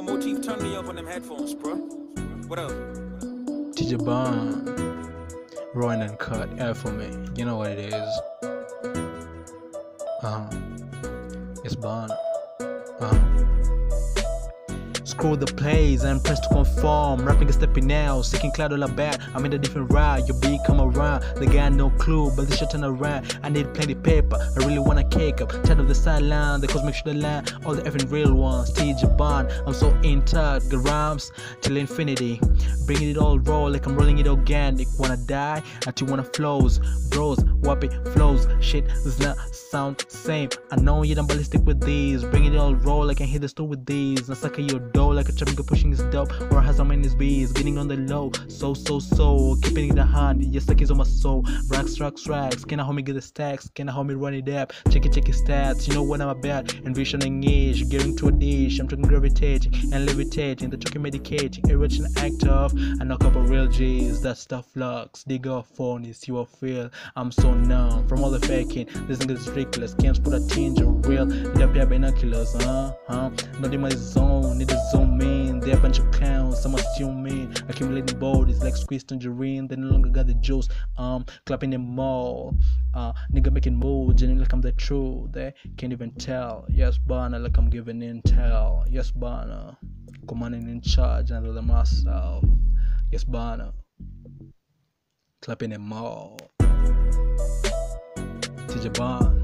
yo, Motif, turn me up on them headphones, bro. What up? TJ Barn, Rowan and Cut, Air for me. You know what it is. Uh huh. It's Barn. Uh huh. Scroll the plays and press to conform. Rapping a stepping now, seeking cloud all about. I'm in a different ride, your beat come around. They got no clue, but they should turn around. I need plenty paper, I really wanna cake up. Chat of the sideline, the cosmic should line. All the effing real ones, TJ Barn. I'm so in touch, the rhymes till infinity. Bringing it all raw like I'm rolling it organic. Wanna die? Until wanna flows, bros, wappy flows. Shit does not sound same. I know you don't ballistic with these. Bringing it all raw like I hit the store with these. And suck your dough like a trapping pushing his dope or has some in his bees getting on the low so so so keeping it in the hand yes like he's on my soul racks racks racks can I homie get the stacks can I homie run it up check it check it stats you know what I'm about envisioning age getting to a dish I'm talking gravitating and levitating the talking medicating erection act of I knock up a real G's that stuff flux dig off phony see what feel I'm so numb from all the faking this nigga's ridiculous can't put a tinge of real need a pair of binoculars huh huh not in my zone need a zoom in. They're a bunch of clowns, some assume me. Accumulating bodies like squeezed tangerine. They no longer got the juice. Um, clapping them all. Uh, nigga making moves, genuinely like I'm the truth. They can't even tell. Yes, Bana, like I'm giving intel. Yes, Bana, commanding in charge, and than myself. Yes, Bana, clapping them all. TJ Barn.